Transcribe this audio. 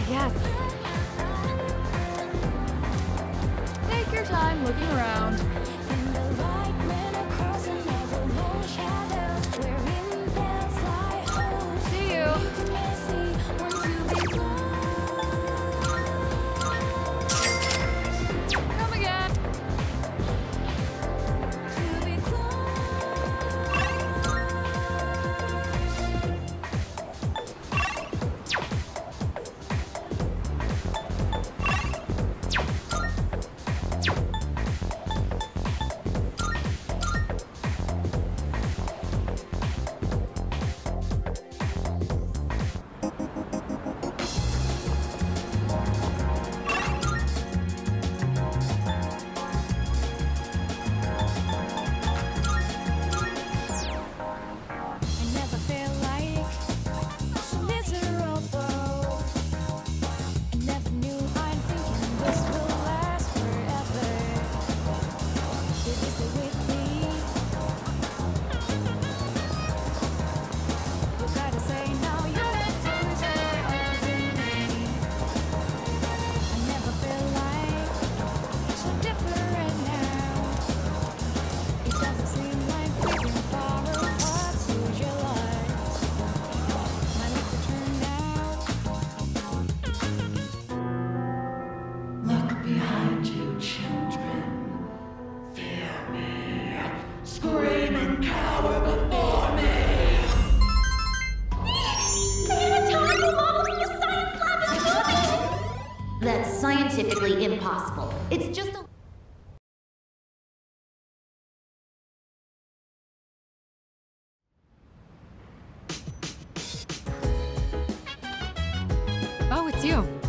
Ah, yes. Take your time looking around. Scientifically impossible. It's just a. Oh, it's you.